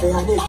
对呀那